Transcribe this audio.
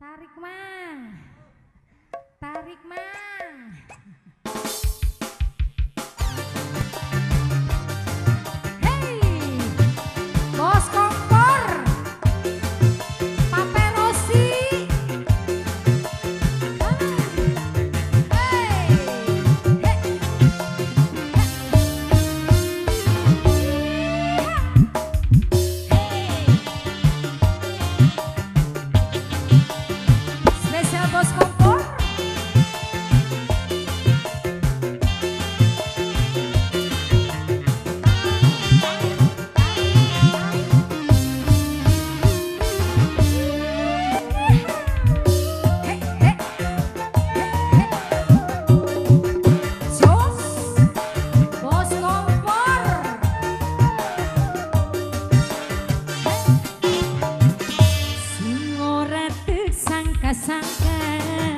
Tarik mang. Tarik mang. sangka-sangka.